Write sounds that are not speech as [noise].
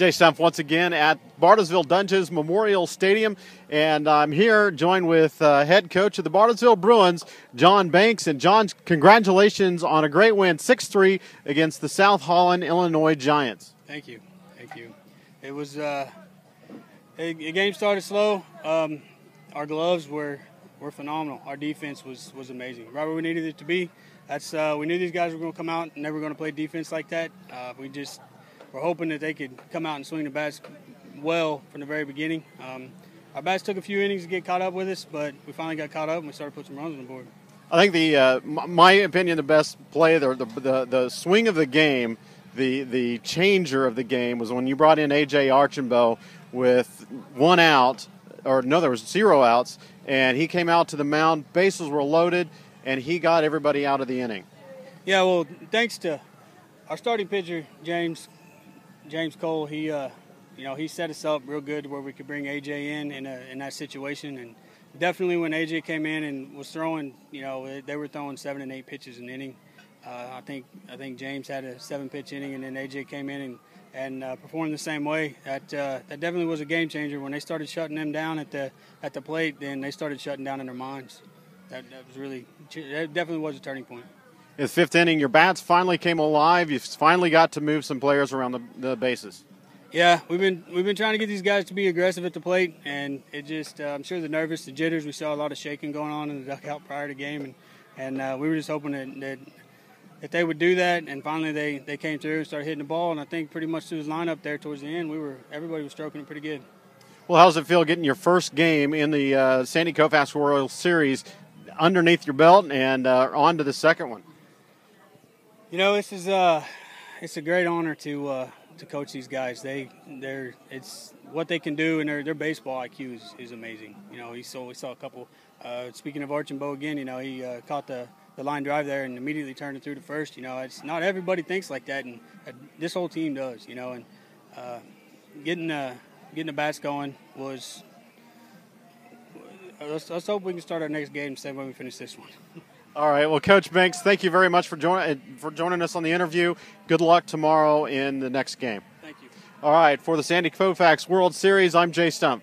Jay Stumpf once again at Bartlesville Doenges Memorial Stadium, and I'm here joined with uh, head coach of the Bartlesville Bruins, John Banks. And John, congratulations on a great win, 6-3 against the South Holland, Illinois Giants. Thank you, thank you. It was uh, the game started slow. Um, our gloves were were phenomenal. Our defense was was amazing, right where we needed it to be. That's uh, we knew these guys were going to come out and never going to play defense like that. Uh, we just we're hoping that they could come out and swing the bats well from the very beginning. Um, our bats took a few innings to get caught up with us, but we finally got caught up and we started putting some runs on the board. I think the, uh, my opinion, the best play, the, the, the swing of the game, the the changer of the game was when you brought in AJ Archambault with one out, or no, there was zero outs, and he came out to the mound. Bases were loaded, and he got everybody out of the inning. Yeah, well, thanks to our starting pitcher James James Cole, he uh, you know he set us up real good where we could bring AJ in in, a, in that situation, and definitely when AJ came in and was throwing, you know they were throwing seven and eight pitches an inning. Uh, I think I think James had a seven pitch inning, and then AJ came in and and uh, performed the same way. That uh, that definitely was a game changer when they started shutting them down at the at the plate. Then they started shutting down in their minds. That, that was really that definitely was a turning point in the fifth inning, your bats finally came alive. You finally got to move some players around the, the bases. Yeah, we've been we've been trying to get these guys to be aggressive at the plate, and it just uh, I'm sure the nervous, the jitters. We saw a lot of shaking going on in the dugout prior to game, and and uh, we were just hoping that, that that they would do that, and finally they, they came through and started hitting the ball, and I think pretty much through the lineup there towards the end, we were everybody was stroking it pretty good. Well, how does it feel getting your first game in the uh, Sandy Koufax World Series underneath your belt and uh, on to the second one? You know, this is uh, it's a great honor to uh, to coach these guys. They they're it's what they can do, and their their baseball IQ is, is amazing. You know, he saw we saw a couple. Uh, speaking of Archambault again, you know, he uh, caught the the line drive there and immediately turned it through to first. You know, it's not everybody thinks like that, and uh, this whole team does. You know, and uh, getting uh, getting the bats going was. Let's, let's hope we can start our next game the same way we finish this one. [laughs] All right. Well, Coach Banks, thank you very much for joining uh, for joining us on the interview. Good luck tomorrow in the next game. Thank you. All right. For the Sandy Koufax World Series, I'm Jay Stumpf.